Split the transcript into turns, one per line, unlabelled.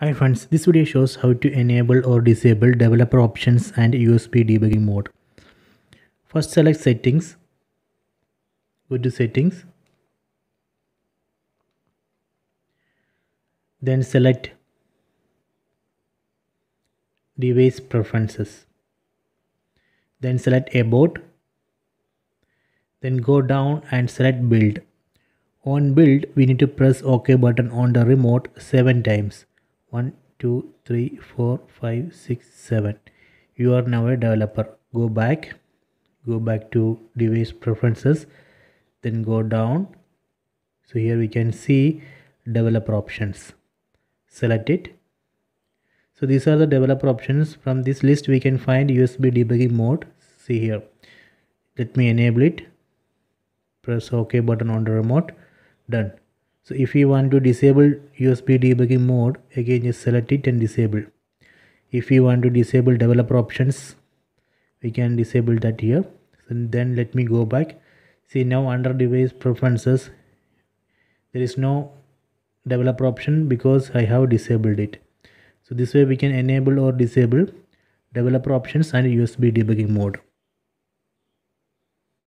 Hi friends, this video shows how to enable or disable developer options and USB debugging mode. First select settings, go to settings, then select device preferences, then select about, then go down and select build. On build, we need to press OK button on the remote 7 times. 1, 2, 3, 4, 5, 6, 7. You are now a developer. Go back. Go back to device preferences. Then go down. So here we can see developer options. Select it. So these are the developer options. From this list we can find USB debugging mode. See here. Let me enable it. Press OK button on the remote done so if you want to disable usb debugging mode again just select it and disable. If you want to disable developer options we can disable that here. And then let me go back. See now under device preferences there is no developer option because i have disabled it. So this way we can enable or disable developer options and usb debugging mode